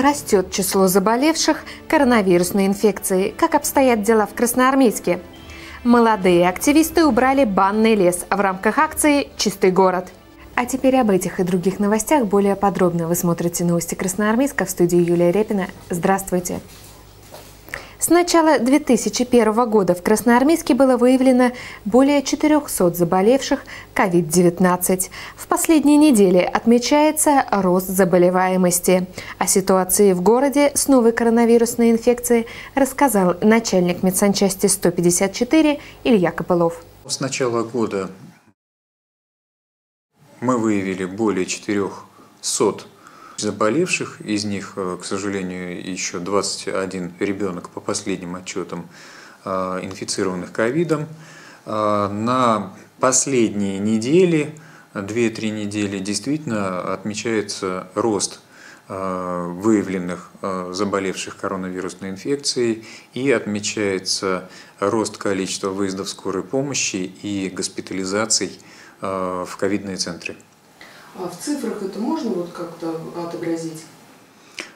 Растет число заболевших коронавирусной инфекцией. Как обстоят дела в Красноармейске? Молодые активисты убрали банный лес в рамках акции «Чистый город». А теперь об этих и других новостях более подробно вы смотрите новости Красноармейска в студии Юлия Репина. Здравствуйте. С начала 2001 года в Красноармейске было выявлено более 400 заболевших COVID-19. В последние недели отмечается рост заболеваемости. О ситуации в городе с новой коронавирусной инфекцией рассказал начальник медсанчасти 154 Илья Копылов. С начала года мы выявили более 400 заболевших, из них, э, к сожалению, еще 21 ребенок по последним отчетам э, инфицированных ковидом. Э, на последние недели, 2-3 недели, действительно отмечается рост выявленных заболевших коронавирусной инфекцией и отмечается рост количества выездов скорой помощи и госпитализаций в ковидные центры. А в цифрах это можно вот как-то отобразить?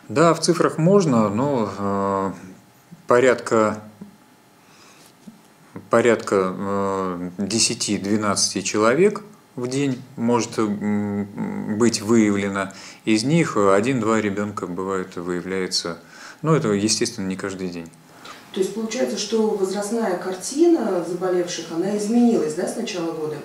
Да, в цифрах можно, но э, порядка порядка э, 10-12 человек в день может быть выявлено. Из них один-два ребенка бывают выявляется. Но это, естественно, не каждый день. То есть получается, что возрастная картина заболевших, она изменилась, да, с начала года?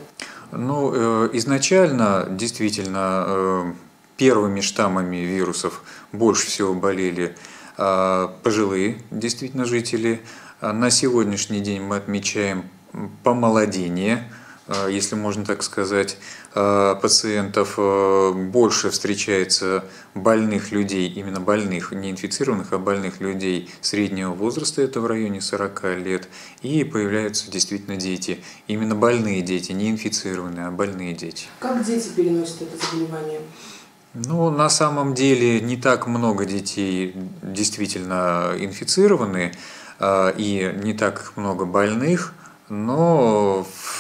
Ну, э, изначально действительно э, первыми штаммами вирусов больше всего болели э, пожилые действительно жители. На сегодняшний день мы отмечаем помолодение если можно так сказать, э, пациентов э, больше встречается больных людей, именно больных, не инфицированных, а больных людей среднего возраста, это в районе 40 лет, и появляются действительно дети, именно больные дети, не инфицированные, а больные дети. Как дети переносят это заболевание? Ну, на самом деле не так много детей действительно инфицированы, и не так много больных, но в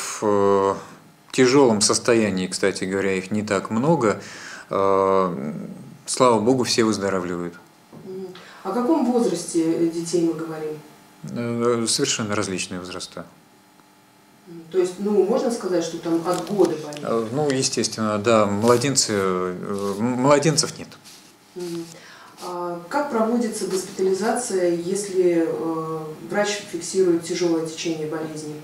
тяжелом состоянии, кстати говоря, их не так много. Э, слава богу, все выздоравливают. О каком возрасте детей мы говорим? Э, совершенно различные возраста. То есть, ну, можно сказать, что там от года болеют? Э, ну, естественно, да. Младенцы, младенцев нет. А как проводится госпитализация, если врач фиксирует тяжелое течение болезни?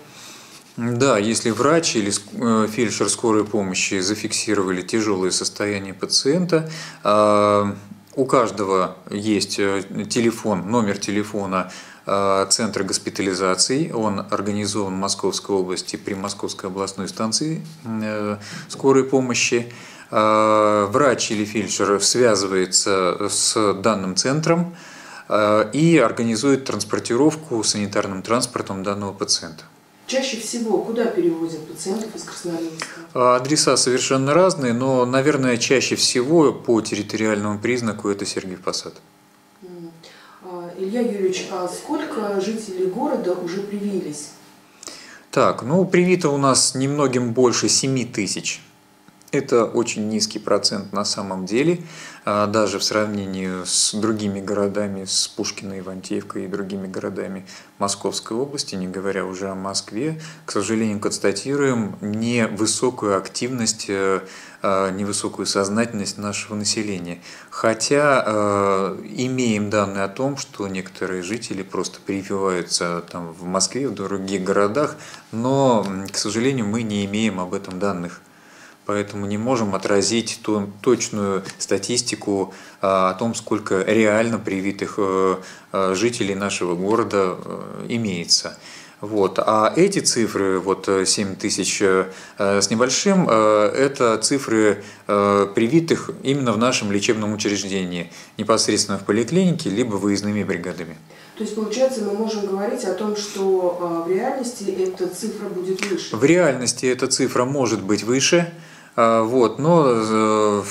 Да, если врач или э, фельдшер скорой помощи зафиксировали тяжелое состояние пациента, а, у каждого есть э, телефон, номер телефона э, Центра госпитализации. Он организован в Московской области при Московской областной станции скорой помощи. А, врач или фельдшер связывается с данным центром и организует транспортировку санитарным транспортом данного пациента. Чаще всего куда перевозят пациентов из Красноармейска? А, адреса совершенно разные, но, наверное, чаще всего по территориальному признаку это Сергиев Посад. А, Илья Юрьевич, а сколько жителей города уже привились? Так, ну привито у нас немногим больше 7 тысяч это очень низкий процент на самом деле, даже в сравнении с другими городами, с Пушкиной, Ивантеевкой и другими городами Московской области, не говоря уже о Москве, к сожалению, констатируем невысокую активность, э, а, невысокую сознательность нашего населения. Хотя э, имеем данные о том, что некоторые жители просто прививаются там, в Москве, в других городах, но, к сожалению, мы не имеем об этом данных поэтому не можем отразить ту точную статистику а, о том, сколько реально привитых э, э, жителей нашего города э, имеется. Вот. А эти цифры, вот 7 тысяч с небольшим, это цифры привитых именно в нашем лечебном учреждении, непосредственно в поликлинике, либо выездными бригадами. То есть, получается, мы можем говорить о том, что в реальности эта цифра будет выше? В реальности эта цифра может быть выше, а, вот, но, э,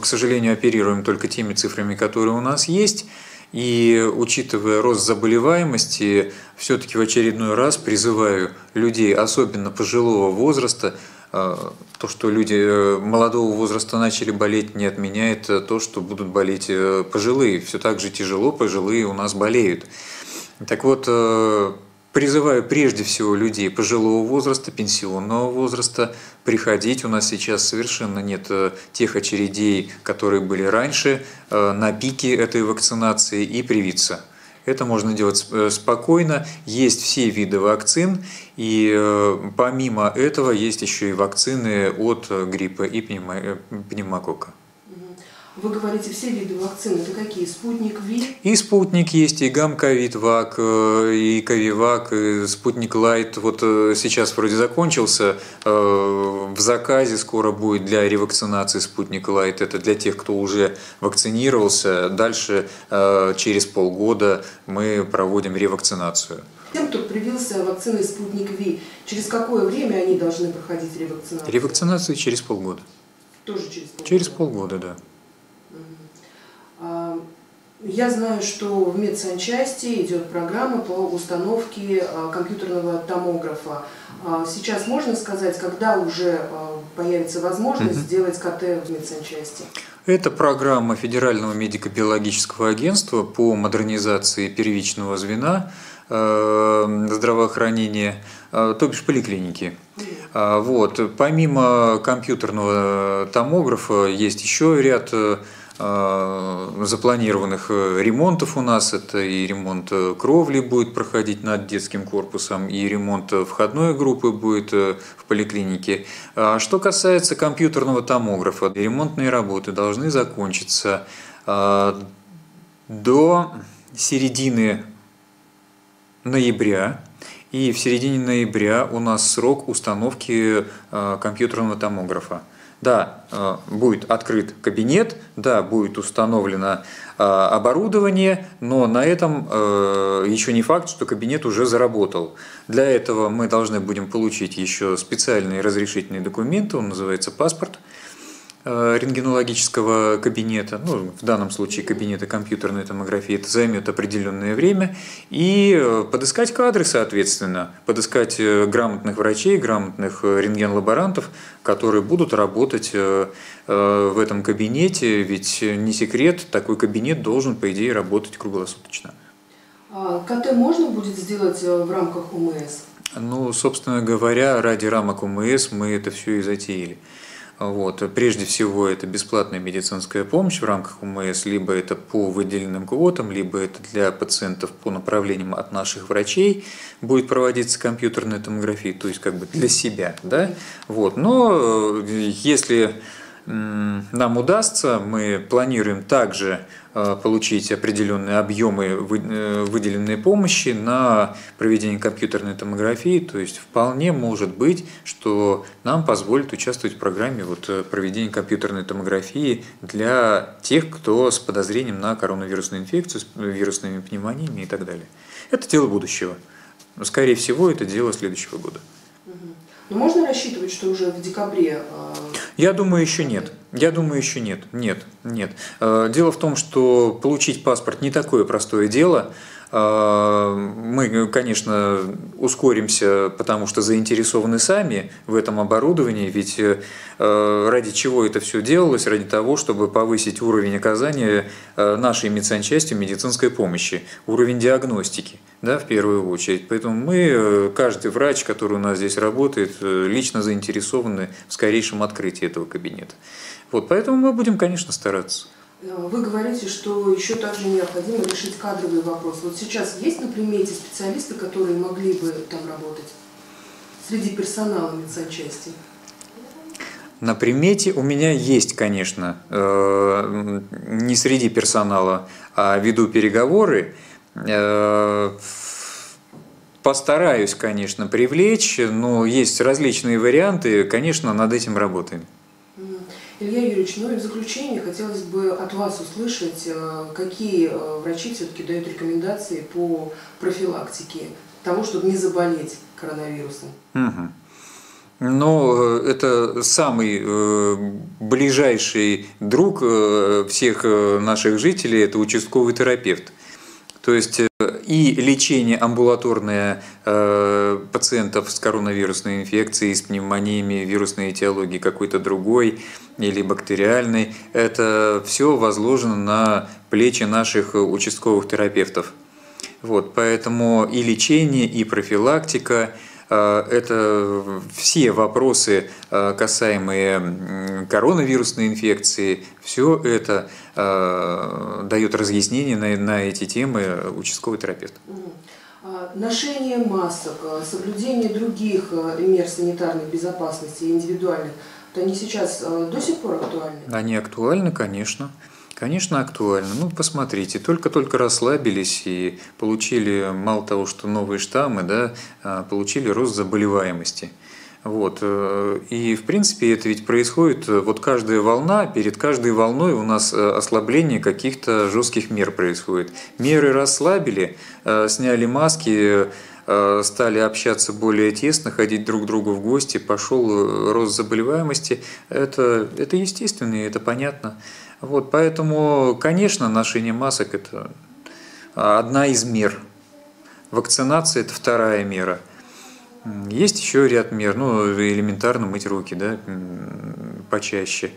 к сожалению, оперируем только теми цифрами, которые у нас есть. И учитывая рост заболеваемости, все-таки в очередной раз призываю людей, особенно пожилого возраста, э, то, что люди э, молодого возраста начали болеть, не отменяет то, что будут болеть пожилые. Все так же тяжело пожилые у нас болеют. Так вот, Призываю прежде всего людей пожилого возраста, пенсионного возраста приходить. У нас сейчас совершенно нет э, тех очередей, которые были раньше э, на пике этой вакцинации и привиться. Это можно делать э, спокойно. Есть все виды вакцин, и помимо этого есть еще и вакцины от гриппа и пневмокока. Вы говорите, все виды вакцин, это какие? Спутник Ви? И спутник есть, и гамковид вак, э, и ковивак, и спутник лайт. Вот э, сейчас вроде закончился, э, в заказе скоро будет для ревакцинации спутник лайт. Это для тех, кто уже вакцинировался. Дальше через полгода мы проводим ревакцинацию. Тем, кто привился вакциной «Спутник Ви», через какое время они должны проходить ревакцинацию? Ревакцинацию через полгода. Тоже через полгода? Через полгода, да. А, я знаю, что в медсанчасти идет программа по установке а, компьютерного томографа. А, сейчас можно сказать, когда уже появится возможность угу. сделать КТ в медсанчасти? Это программа Федерального медико-биологического агентства по модернизации первичного звена э, здравоохранения, э, то бишь поликлиники. Вот. Помимо компьютерного томографа есть еще ряд э, запланированных э, ремонтов у нас. Это и ремонт э, кровли будет проходить над детским корпусом, и ремонт входной группы будет в поликлинике. А что касается компьютерного томографа, ремонтные работы должны закончиться до середины ноября. И в середине ноября у нас срок установки компьютерного томографа. Да, э, будет открыт кабинет, да, будет установлено э, оборудование, но на этом э, еще не факт, что кабинет уже заработал. Для этого мы должны будем получить еще специальные разрешительные документы, он называется паспорт – рентгенологического кабинета, ну, в данном случае кабинета компьютерной томографии, это займет определенное время, и э, подыскать кадры, соответственно, подыскать э, грамотных врачей, грамотных рентген-лаборантов, которые будут работать в этом кабинете, ведь не секрет, такой кабинет должен, по идее, работать круглосуточно. А КТ можно будет сделать в рамках УМС? Ну, собственно говоря, ради рамок УМС мы это все и затеяли. Вот. Прежде всего, это бесплатная медицинская помощь в рамках УМС, либо это по выделенным квотам, либо это для пациентов по направлениям от наших врачей будет проводиться компьютерная томография, то есть как бы для себя. Да? Вот. Но э, если нам удастся, мы планируем также получить определенные объемы э, выделенной помощи на проведение компьютерной томографии, то есть вполне может быть, что нам позволит участвовать в программе вот э, проведения компьютерной томографии для тех, кто с подозрением на коронавирусную инфекцию, с вирусными пневмониями и так далее. Это дело будущего. Скорее всего, это дело следующего года. Но можно рассчитывать, что уже в декабре я думаю, еще нет. Я думаю, еще нет. Нет, нет. Э, дело в том, что получить паспорт не такое простое дело. Э, мы, конечно, ускоримся, потому что заинтересованы сами в этом оборудовании, ведь э, ради чего это все делалось? Ради того, чтобы повысить уровень оказания нашей медсанчасти медицинской помощи, уровень диагностики, да, в первую очередь. Поэтому мы, каждый врач, который у нас здесь работает, лично заинтересованы в скорейшем открытии этого кабинета. Вот, поэтому мы будем, конечно, стараться. Вы говорите, что еще также необходимо решить кадровый вопрос. Вот сейчас есть на примете специалисты, которые могли бы там работать среди персонала медсанчасти? На примете у меня есть, конечно, э, не среди персонала, а веду переговоры. Э, постараюсь, конечно, привлечь, но есть различные варианты, конечно, над этим работаем. Илья Юрьевич, ну и в заключение хотелось бы от вас услышать, э, какие э, врачи все-таки дают рекомендации по профилактике того, чтобы не заболеть коронавирусом. Угу. Но это самый э, ближайший друг всех наших жителей, это участковый терапевт. То есть э, и лечение амбулаторное э, пациентов с коронавирусной инфекцией, с пневмониями, вирусной этиологией какой-то другой или бактериальной, это все возложено на плечи наших участковых терапевтов. Вот, поэтому и лечение, и профилактика – это все вопросы, э, касаемые коронавирусной инфекции, все это э, дает разъяснение на, на эти темы участковый терапевт. А, ношение масок, соблюдение других мер санитарной безопасности индивидуальных, то они сейчас до сих пор актуальны? Они актуальны, конечно. Конечно, актуально. Ну, посмотрите, только-только расслабились и получили, мало того, что новые штаммы, да, а, получили рост заболеваемости. Вот. Э, и, в принципе, это ведь происходит, э, вот каждая волна, перед каждой волной у нас э, ослабление каких-то жестких мер происходит. Меры расслабили, сняли маски, стали общаться более тесно, ходить друг к другу в гости, пошел рост заболеваемости. Это, это естественно и это понятно. Вот, поэтому, конечно, ношение масок – это одна из мер. Вакцинация – это вторая мера. Есть еще ряд мер, ну, элементарно мыть руки, да, почаще.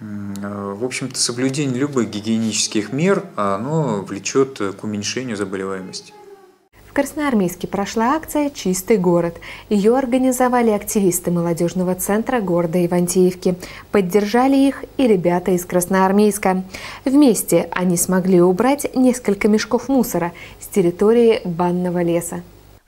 В общем-то, соблюдение любых гигиенических мер, оно влечет к уменьшению заболеваемости. Красноармейске прошла акция «Чистый город». Ее организовали активисты молодежного центра города Ивантеевки. Поддержали их и ребята из Красноармейска. Вместе они смогли убрать несколько мешков мусора с территории банного леса.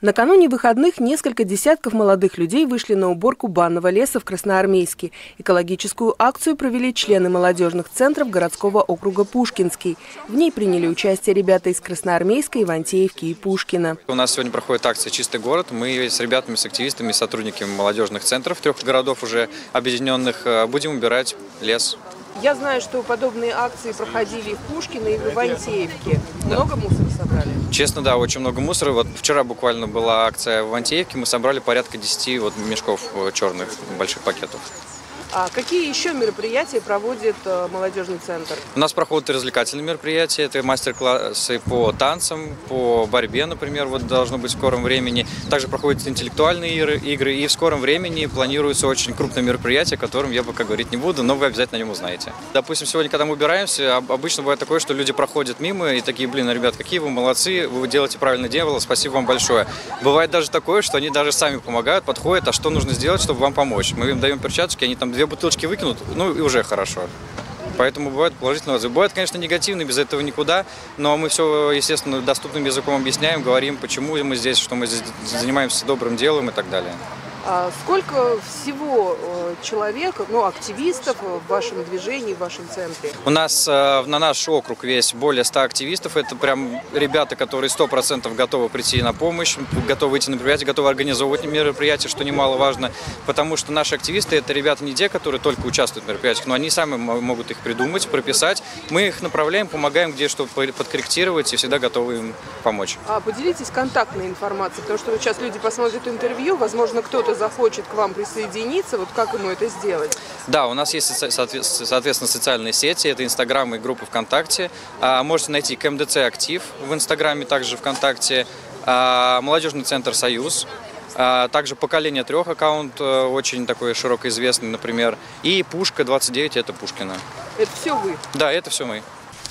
Накануне выходных несколько десятков молодых людей вышли на уборку банного леса в Красноармейске. Экологическую акцию провели члены молодежных центров городского округа Пушкинский. В ней приняли участие ребята из Красноармейска, Ивантеевки и Пушкина. У нас сегодня проходит акция «Чистый город». Мы с ребятами, с активистами, сотрудниками молодежных центров трех городов уже объединенных э, будем убирать лес. Я знаю, что подобные акции проходили в Пушкино и в Ивантеевке. Много мусора собрали? Честно, да, очень много мусора. Вот вчера буквально была акция в Ивантеевке, мы собрали порядка 10 вот мешков э, черных больших пакетов. А какие еще мероприятия проводит э, молодежный центр? У нас проходят развлекательные мероприятия. Это мастер-классы по танцам, по борьбе, например, вот должно быть в скором времени. Также проходят интеллектуальные игры. И в скором времени планируется очень крупное мероприятие, о котором я пока говорить не буду, но вы обязательно о нем узнаете. Допустим, сегодня, когда мы убираемся, обычно бывает такое, что люди проходят мимо и такие, блин, ребят, какие вы молодцы, вы делаете правильное дело, спасибо вам большое. Бывает даже такое, что они даже сами помогают, подходят, а что нужно сделать, чтобы вам помочь. Мы им даем перчаточки, они там две бутылочки выкинут, ну и уже хорошо. Поэтому бывают положительные отзывы. Бывает, конечно, негативные, без этого никуда, но мы все, естественно, доступным языком объясняем, говорим, почему мы здесь, что мы здесь занимаемся добрым делом и так далее. А сколько всего э, человек, ну, активистов в вашем движении, в вашем центре? У нас э, на наш округ весь более 100 активистов. Это прям ребята, которые 100% готовы прийти на помощь, готовы идти на мероприятия, готовы организовывать мероприятия, что немаловажно. Потому что наши активисты – это ребята не те, которые только участвуют в мероприятиях, но они сами могут их придумать, прописать. Мы их направляем, помогаем где что подкорректировать и всегда готовы им помочь. А поделитесь контактной информацией, потому что вот сейчас люди посмотрят интервью, возможно, кто-то захочет к вам присоединиться, вот как ему это сделать? Да, у нас есть, соответственно, социальные сети, это Инстаграм и группы ВКонтакте. А, можете найти КМДЦ Актив в Инстаграме, также ВКонтакте, а, Молодежный центр Союз, а, также поколение трех аккаунт э, очень такой широко известный, например. И Пушка 29 это Пушкина. Это все вы? Да, это все мы.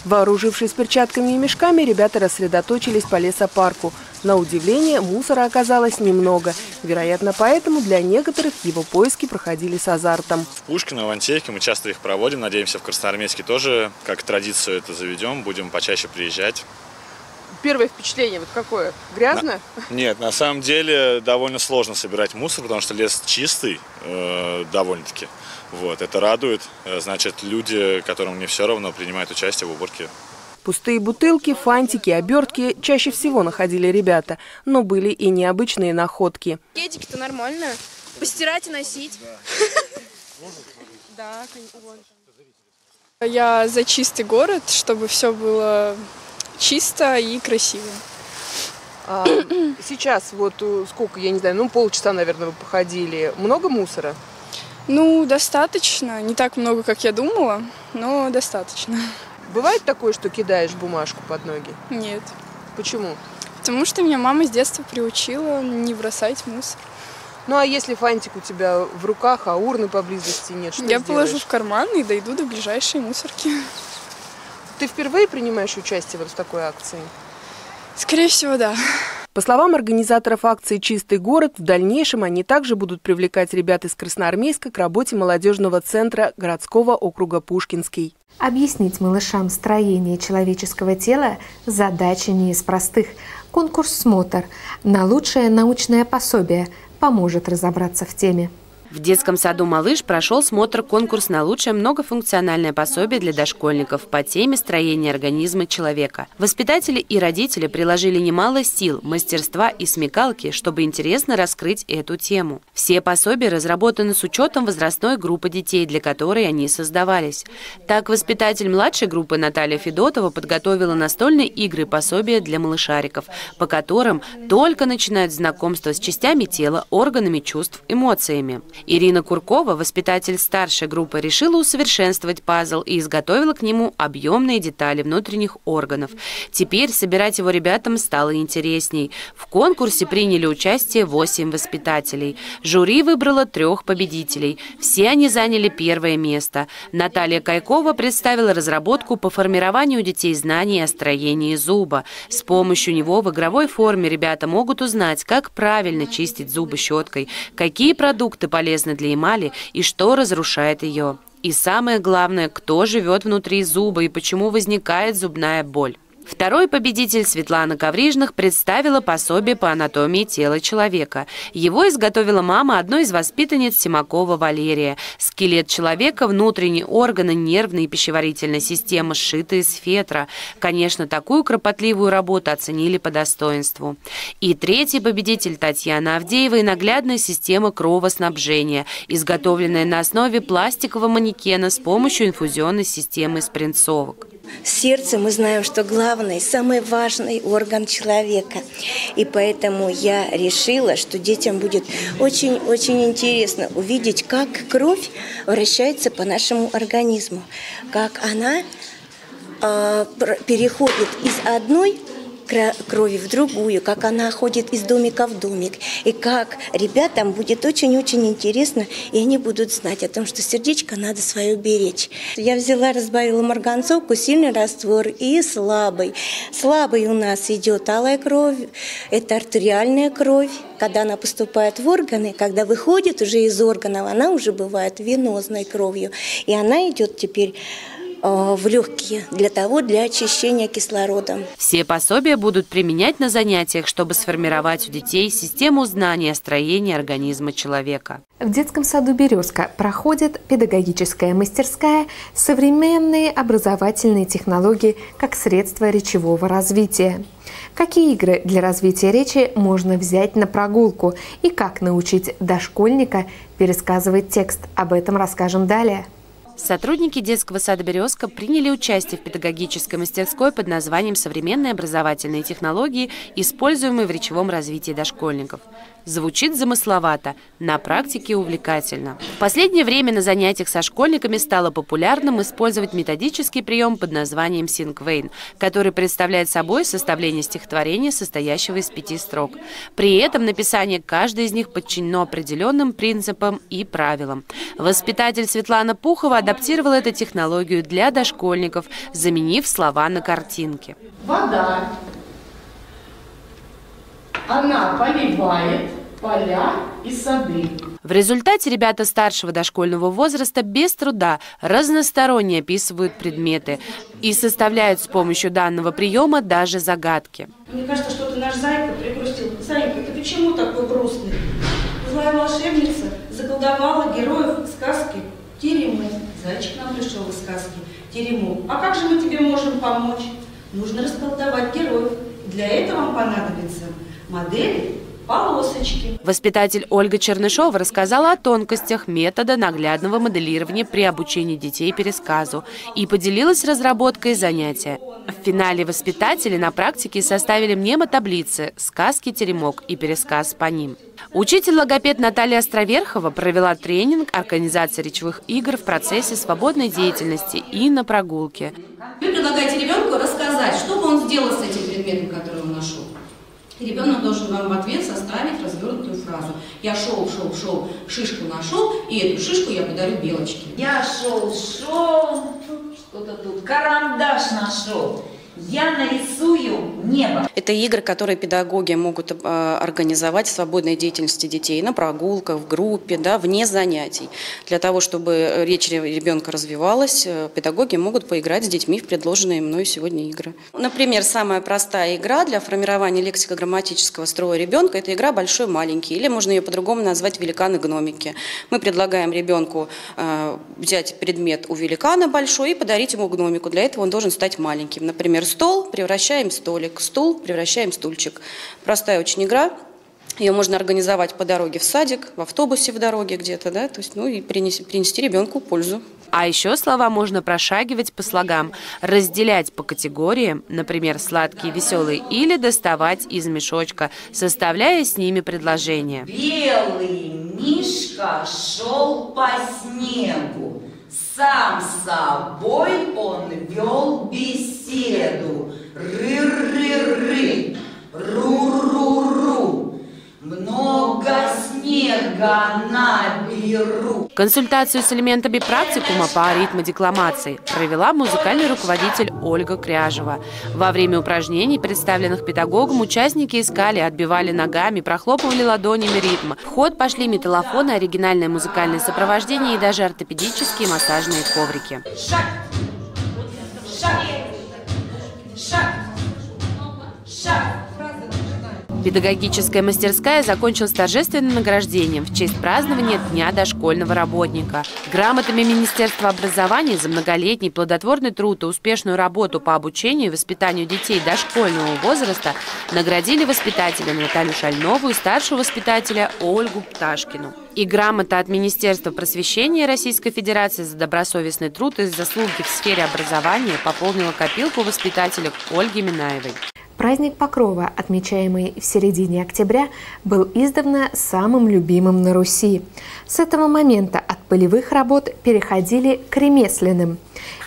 Вооружившись перчатками и мешками, ребята рассредоточились по лесопарку. На удивление, мусора оказалось немного. Вероятно, поэтому для некоторых его поиски проходили с азартом. В Пушкино, в Антейке мы часто их проводим. Надеемся, в Красноармейске тоже, как традицию это заведем. Будем почаще приезжать. Первое впечатление вот какое? Грязно? На... Нет, на самом деле довольно сложно собирать мусор, потому что лес чистый э, довольно-таки. Вот, это радует. Э, значит, люди, которым не все равно, принимают участие в уборке. Пустые бутылки, фантики, обертки чаще всего находили ребята, но были и необычные находки. Кетики-то нормально. Постирать и носить. Да, Я за чистый город, чтобы все было чисто и красиво. А, сейчас вот э, сколько, я не знаю, ну полчаса, наверное, вы походили. Много мусора? Ну, достаточно. Не так много, как я думала, но достаточно. Бывает такое, что кидаешь бумажку под ноги? Нет. Почему? Потому что меня мама с детства приучила не бросать мусор. Ну а если фантик у тебя в руках, а урны поблизости нет, что Я сделаешь? положу в карман и дойду до ближайшей мусорки. Ты впервые принимаешь участие вот в такой акции? Скорее всего, да. По словам организаторов акции «Чистый город», в дальнейшем они также будут привлекать ребят из Красноармейска к работе молодежного центра городского округа Пушкинский. Объяснить малышам строение человеческого тела – задача не из простых. Конкурс «Смотр» на лучшее научное пособие поможет разобраться в теме. В детском саду «Малыш» прошел смотр-конкурс на лучшее многофункциональное пособие для дошкольников по теме строения организма человека. Воспитатели и родители приложили немало сил, мастерства и смекалки, чтобы интересно раскрыть эту тему. Все пособия разработаны с учетом возрастной группы детей, для которой они создавались. Так, воспитатель младшей группы Наталья Федотова подготовила настольные игры пособия для малышариков, по которым только начинают знакомство с частями тела, органами чувств, эмоциями. Ирина Куркова, воспитатель старшей группы, решила усовершенствовать пазл и изготовила к нему объемные детали внутренних органов. Теперь собирать его ребятам стало интересней. В конкурсе приняли участие 8 воспитателей. Жюри выбрало трех победителей. Все они заняли первое место. Наталья Кайкова представила разработку по формированию детей знаний о строении зуба. С помощью него в игровой форме ребята могут узнать, как правильно чистить зубы щеткой, какие продукты полезны полезны для эмали и что разрушает ее. И самое главное, кто живет внутри зуба и почему возникает зубная боль. Второй победитель Светлана Коврижных представила пособие по анатомии тела человека. Его изготовила мама одной из воспитанниц Симакова Валерия. Скелет человека, внутренние органы, нервная и пищеварительная система сшиты из фетра. Конечно, такую кропотливую работу оценили по достоинству. И третий победитель Татьяна Авдеева и наглядная система кровоснабжения, изготовленная на основе пластикового манекена с помощью инфузионной системы спринцовок. Сердце мы знаем, что главный, самый важный орган человека. И поэтому я решила, что детям будет очень-очень интересно увидеть, как кровь вращается по нашему организму, как она э, переходит из одной крови в другую, как она ходит из домика в домик, и как ребятам будет очень-очень интересно, и они будут знать о том, что сердечко надо свое беречь. Я взяла, разбавила марганцовку, сильный раствор и слабый. Слабый у нас идет алая кровь, это артериальная кровь, когда она поступает в органы, когда выходит уже из органов, она уже бывает венозной кровью, и она идет теперь в легкие для того, для очищения кислорода. Все пособия будут применять на занятиях, чтобы сформировать у детей систему знания о строении организма человека. В детском саду «Березка» проходит педагогическая мастерская «Современные образовательные технологии как средство речевого развития». Какие игры для развития речи можно взять на прогулку и как научить дошкольника пересказывать текст? Об этом расскажем далее. Сотрудники детского сада «Березка» приняли участие в педагогической мастерской под названием «Современные образовательные технологии, используемые в речевом развитии дошкольников». Звучит замысловато, на практике увлекательно. В последнее время на занятиях со школьниками стало популярным использовать методический прием под названием «Синквейн», который представляет собой составление стихотворения, состоящего из пяти строк. При этом написание каждой из них подчинено определенным принципам и правилам. Воспитатель Светлана Пухова адаптировала эту технологию для дошкольников, заменив слова на картинке. Вода. Она поливает поля и сады. В результате ребята старшего дошкольного возраста без труда разносторонне описывают предметы и составляют с помощью данного приема даже загадки. Мне кажется, что-то наш Зайка пригрустил. Зайка, ты почему такой грустный? Злая волшебница заколдовала героев сказки Теремок. Зайчик нам пришел из сказки Теремок. А как же мы тебе можем помочь? Нужно расколдовать героев. Для этого вам понадобится модели полосочки. Воспитатель Ольга Чернышова рассказала о тонкостях метода наглядного моделирования при обучении детей пересказу и поделилась разработкой занятия. В финале воспитатели на практике составили мнемотаблицы «Сказки теремок» и пересказ по ним. Учитель-логопед Наталья Островерхова провела тренинг организации речевых игр в процессе свободной деятельности и на прогулке. Вы предлагаете ребенку рассказать, что бы он сделал с этим предметом, который. Ребенок должен вам в ответ составить развернутую фразу. Я шел, шел, шел, шишку нашел, и эту шишку я подарю белочке. Я шел, шел, что-то тут, карандаш нашел. Я нарисую небо. Это игры, которые педагоги могут э, организовать в свободной деятельности детей на прогулках, в группе, да, вне занятий. Для того, чтобы речь ребенка развивалась, э, педагоги могут поиграть с детьми в предложенные мной сегодня игры. Например, самая простая игра для формирования лексико-грамматического строя ребенка – это игра «большой-маленький», или можно ее по-другому назвать «великаны-гномики». Мы предлагаем ребенку э, взять предмет у великана большой и подарить ему гномику. Для этого он должен стать маленьким. Например, стол, превращаем в столик, стул, превращаем в стульчик. Простая очень игра. Ее можно организовать по дороге в садик, в автобусе в дороге где-то, да, то есть, ну и принести, принести ребенку пользу. А еще слова можно прошагивать по слогам, разделять по категориям, например, сладкие, веселые, или доставать из мешочка, составляя с ними предложение. Белый мишка шел по снегу, сам собой он вел беседу. Ры-ры-ры, ру-ру-ру, много снега наберу. Консультацию с элементами практикума по ритмодекламации провела музыкальный руководитель Ольга Кряжева. Во время упражнений, представленных педагогом, участники искали, отбивали ногами, прохлопывали ладонями ритм. В ход пошли металлофоны, оригинальное музыкальное сопровождение и даже ортопедические массажные коврики. Шаг, шаг, шаг. Педагогическая мастерская закончилась торжественным награждением в честь празднования Дня дошкольного работника. Грамотами Министерства образования за многолетний плодотворный труд и успешную работу по обучению и воспитанию детей дошкольного возраста наградили воспитателя Наталью Шальнову и старшего воспитателя Ольгу Пташкину. И грамота от Министерства просвещения Российской Федерации за добросовестный труд и заслуги в сфере образования пополнила копилку воспитателя Ольги Минаевой. Праздник Покрова, отмечаемый в середине октября, был издавна самым любимым на Руси. С этого момента от полевых работ переходили к ремесленным.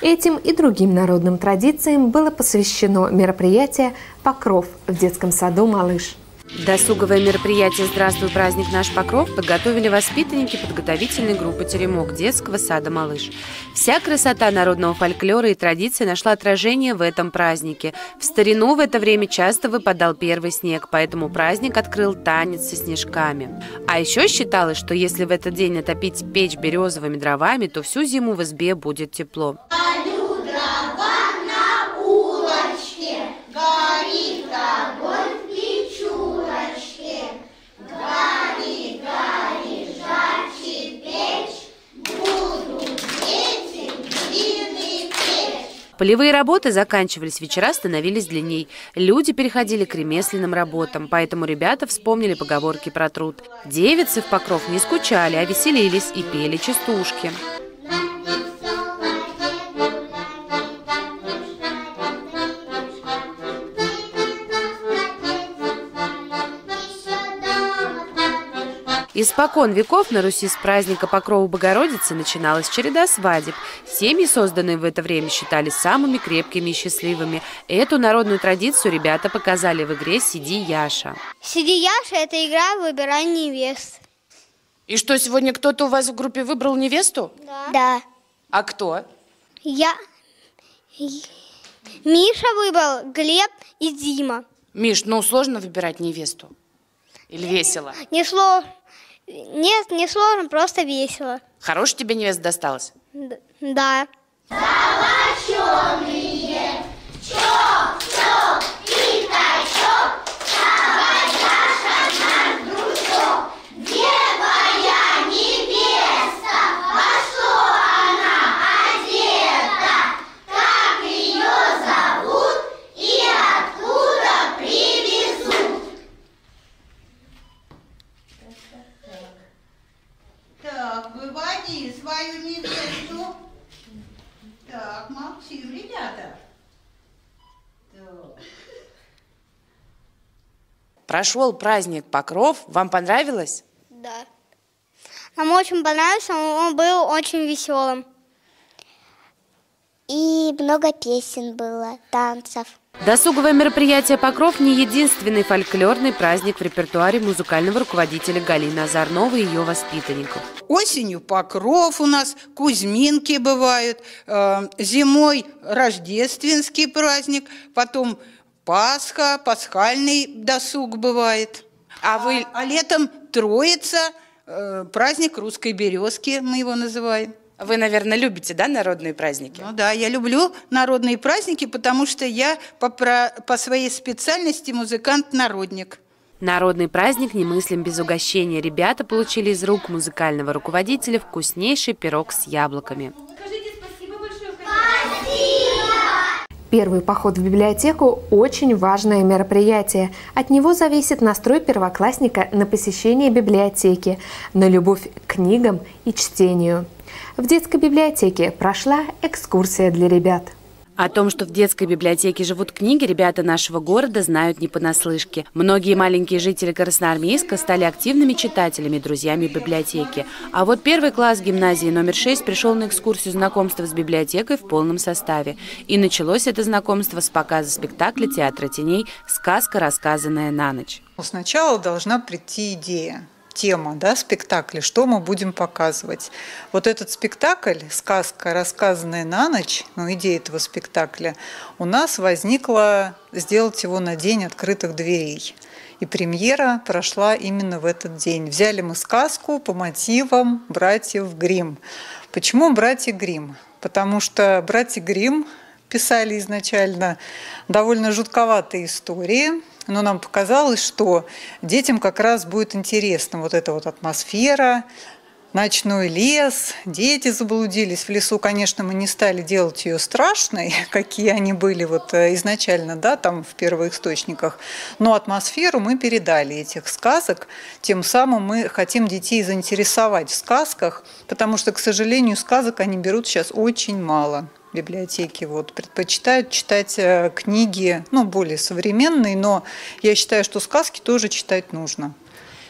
Этим и другим народным традициям было посвящено мероприятие «Покров» в детском саду «Малыш». Досуговое мероприятие «Здравствуй, праздник наш Покров» подготовили воспитанники подготовительной группы «Теремок» детского сада «Малыш». Вся красота народного фольклора и традиции нашла отражение в этом празднике. В старину в это время часто выпадал первый снег, поэтому праздник открыл танец со снежками. А еще считалось, что если в этот день натопить печь березовыми дровами, то всю зиму в избе будет тепло. Полевые работы заканчивались, вечера становились длинней. Люди переходили к ремесленным работам, поэтому ребята вспомнили поговорки про труд. Девицы в покров не скучали, а веселились и пели частушки. Испокон веков на Руси с праздника Покрова Богородицы начиналась череда свадеб. Семьи, созданные в это время, считались самыми крепкими и счастливыми. Эту народную традицию ребята показали в игре «Сиди, Яша». «Сиди, Яша» – это игра «Выбирай невест». И что, сегодня кто-то у вас в группе выбрал невесту? Да. Да. А кто? Я. Миша выбрал, Глеб и Дима. Миш, ну сложно выбирать невесту? Или весело? Не сложно. Нет, не сложно, просто весело. Хорошая тебе невеста досталась? Д да. Золоченые, чоп, чоп, пятачок, давай, Саша, наш дружок. Где твоя невеста? Во что она одета? Как ее зовут и откуда привезут? Так, выводи свою невесту. Так, молчим, ребята. Так. Прошел праздник Покров. Вам понравилось? Да. Нам очень понравился, он был очень веселым. И много песен было, танцев. Досуговое мероприятие «Покров» не единственный фольклорный праздник в репертуаре музыкального руководителя Галины Озорновой и ее воспитанников. Осенью покров у нас, Кузьминки бывают, э, зимой рождественский праздник, потом Пасха, пасхальный досуг бывает. А, вы... а летом Троица, э, праздник русской березки, мы его называем. Вы, наверное, любите, да, народные праздники? Ну да, я люблю народные праздники, потому что я по, про- по своей специальности музыкант-народник. Народный праздник немыслим без угощения. Ребята получили из рук музыкального руководителя вкуснейший пирог с яблоками. Первый поход в библиотеку – очень важное мероприятие. От него зависит настрой первоклассника на посещение библиотеки, на любовь к книгам и чтению. В детской библиотеке прошла экскурсия для ребят. О том, что в детской библиотеке живут книги, ребята нашего города знают не понаслышке. Многие маленькие жители Красноармейска стали активными читателями друзьями библиотеки. А вот первый класс гимназии номер 6 пришел на экскурсию знакомства с библиотекой в полном составе. И началось это знакомство с показа спектакля театра теней «Сказка, рассказанная на ночь». Сначала должна прийти идея тема да, спектакля, что мы будем показывать. Вот этот спектакль, сказка, рассказанная на ночь, ну, идея этого спектакля, у нас возникла сделать его на день открытых дверей. И премьера прошла именно в этот день. Взяли мы сказку по мотивам братьев Грим. Почему братья Грим? Потому что братья Грим писали изначально довольно жутковатые истории, но нам показалось, что детям как раз будет интересно вот эта вот атмосфера, ночной лес, дети заблудились в лесу. Конечно, мы не стали делать ее страшной, какие они были вот э, изначально, да, там в первых источниках. Но атмосферу мы передали этих сказок. Тем самым мы хотим детей заинтересовать в сказках, потому что, к сожалению, сказок они берут сейчас очень мало библиотеки вот, предпочитают читать э, книги, ну, более современные, но я считаю, что сказки тоже читать нужно.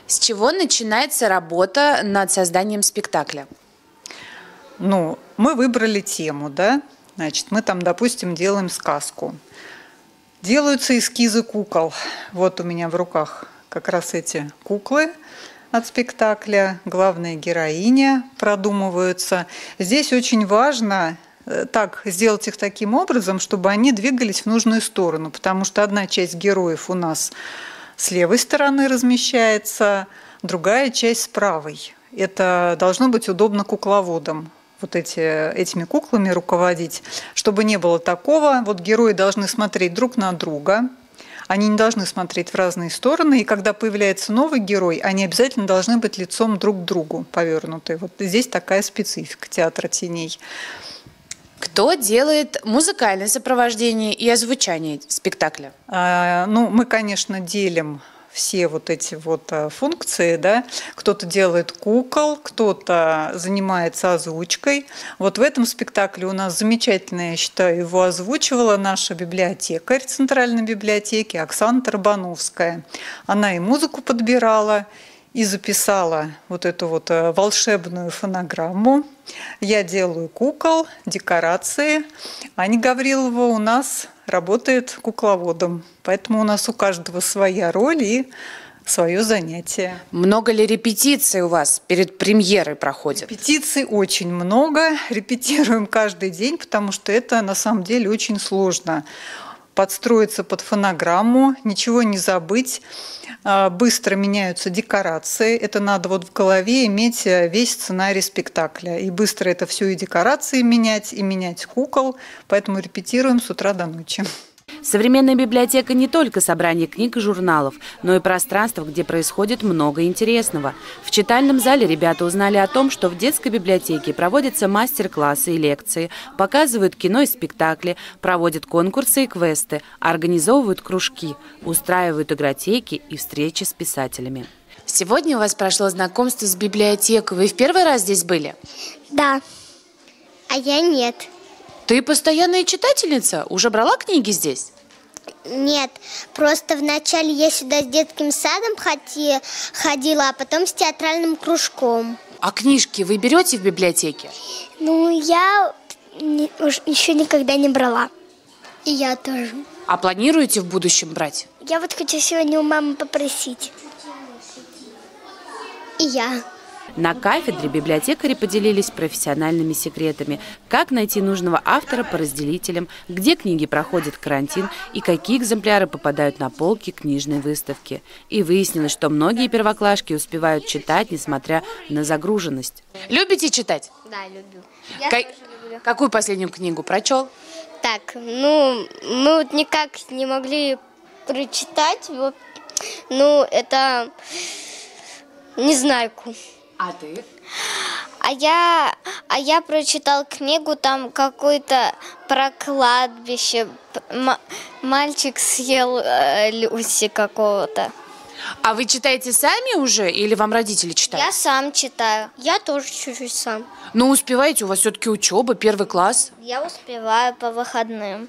С чего начинается работа над созданием спектакля? Ну, мы выбрали тему, да, значит, мы там, допустим, делаем сказку. Делаются эскизы кукол. Вот у меня в руках как раз эти куклы от спектакля. Главная героиня продумываются. Здесь очень важно так сделать их таким образом, чтобы они двигались в нужную сторону, потому что одна часть героев у нас с левой стороны размещается, другая часть с правой. Это должно быть удобно кукловодам вот эти, этими куклами руководить, чтобы не было такого. Вот герои должны смотреть друг на друга, они не должны смотреть в разные стороны, и когда появляется новый герой, они обязательно должны быть лицом друг к другу повернуты. Вот здесь такая специфика театра теней. Кто делает музыкальное сопровождение и озвучание спектакля? А, ну, мы, конечно, делим все вот эти вот а, функции, да, кто-то делает кукол, кто-то занимается озвучкой. Вот в этом спектакле у нас замечательно, я считаю, его озвучивала наша библиотекарь Центральной библиотеки Оксана Тарбановская. Она и музыку подбирала, и записала вот эту вот э, волшебную фонограмму. Я делаю кукол, декорации. Аня Гаврилова у нас работает кукловодом. Поэтому у нас у каждого своя роль и свое занятие. Много ли репетиций у вас перед премьерой проходит? Репетиций очень много. Репетируем каждый день, потому что это на самом деле очень сложно подстроиться под фонограмму, ничего не забыть. А, быстро меняются декорации. Это надо вот в голове иметь э, весь сценарий спектакля. И быстро это все и декорации менять, и менять кукол. Поэтому репетируем с утра до ночи. Современная библиотека не только собрание книг и журналов, но и пространство, где происходит много интересного. В читальном зале ребята узнали о том, что в детской библиотеке проводятся мастер-классы и лекции, показывают кино и спектакли, проводят конкурсы и квесты, организовывают кружки, устраивают игротеки и встречи с писателями. Сегодня у вас прошло знакомство с библиотекой. Вы в первый раз здесь были? Да. А я нет. Ты постоянная читательница? Уже брала книги здесь? Нет, просто вначале я сюда с детским садом ходи, ходила, а потом с театральным кружком. А книжки вы берете в библиотеке? Ну, я Не- уж еще никогда не брала. И я тоже. А планируете в будущем брать? Я вот хочу сегодня у мамы попросить. И я. На кафедре библиотекари поделились профессиональными секретами, как найти нужного автора по разделителям, где книги проходят карантин и какие экземпляры попадают на полки книжной выставки. И выяснилось, что многие первоклашки успевают читать, несмотря на загруженность. Любите читать? Да, люблю. Ка- Какую последнюю книгу прочел? Так, ну, мы вот никак не могли прочитать. Вот, ну, это Незнайку. А ты? А я, а я прочитал книгу там какой-то про кладбище. Мальчик съел э, Люси какого-то. А вы читаете сами уже или вам родители читают? Я сам читаю. Я тоже чуть-чуть сам. Ну, успеваете, у вас все-таки учеба, первый класс. Я успеваю по выходным.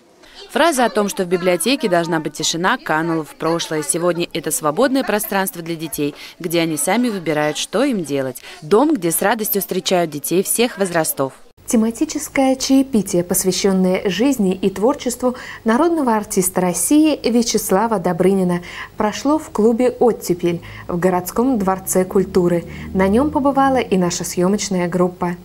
Фраза о том, что в библиотеке должна быть тишина, канула в прошлое. Сегодня это свободное пространство для детей, где они сами выбирают, что им делать. Дом, где с радостью встречают детей всех возрастов. Тематическое чаепитие, посвященное жизни и творчеству народного артиста России Вячеслава Добрынина, прошло в клубе «Оттепель» в городском дворце культуры. На нем побывала и наша съемочная группа.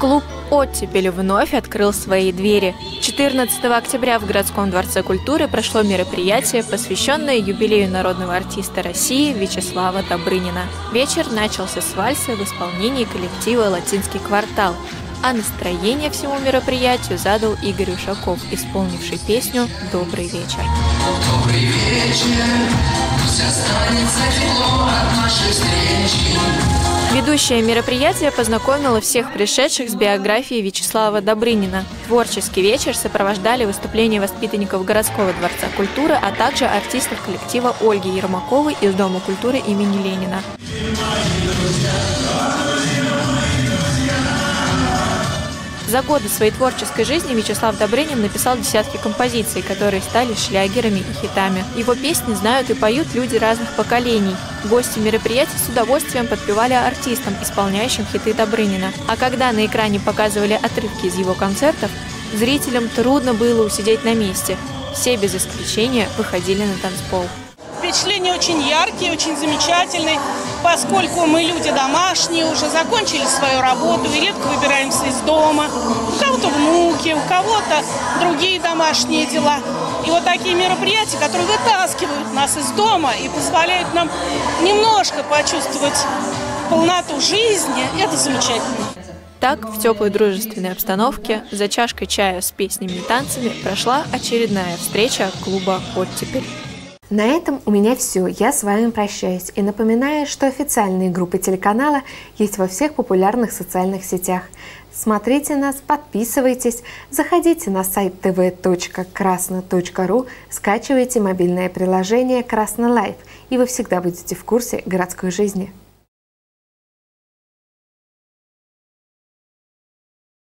Клуб «Оттепель» вновь открыл свои двери. 14 октября в городском дворце культуры прошло мероприятие, посвященное юбилею народного артиста России Вячеслава Добрынина. Вечер начался с вальса в исполнении коллектива «Латинский квартал», а настроение всему мероприятию задал Игорь Ушаков, исполнивший песню «Добрый вечер». Добрый вечер, пусть останется тепло от нашей встречи. Ведущее мероприятие познакомило всех пришедших с биографией Вячеслава Добрынина. Творческий вечер сопровождали выступления воспитанников городского дворца культуры, а также артистов коллектива Ольги Ермаковой из Дома культуры имени Ленина. За годы своей творческой жизни Вячеслав Добрынин написал десятки композиций, которые стали шлягерами и хитами. Его песни знают и поют люди разных поколений. Гости мероприятия с удовольствием подпевали артистам, исполняющим хиты Добрынина. А когда на экране показывали отрывки из его концертов, зрителям трудно было усидеть на месте. Все без исключения выходили на танцпол. Впечатления очень яркие, очень замечательные, поскольку мы люди домашние, уже закончили свою работу и редко выбираемся из дома. У кого-то внуки, у кого-то другие домашние дела. И вот такие мероприятия, которые вытаскивают нас из дома и позволяют нам немножко почувствовать полноту жизни, это замечательно. Так, в теплой дружественной обстановке, за чашкой чая с песнями и танцами прошла очередная встреча клуба «Оттепель». На этом у меня все. Я с вами прощаюсь и напоминаю, что официальные группы телеканала есть во всех популярных социальных сетях. Смотрите нас, подписывайтесь, заходите на сайт tv.krasno.ru, скачивайте мобильное приложение «Красно Лайф», и вы всегда будете в курсе городской жизни.